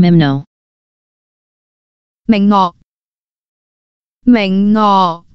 Memno. Mệnh ngọt. Mệnh ngọt.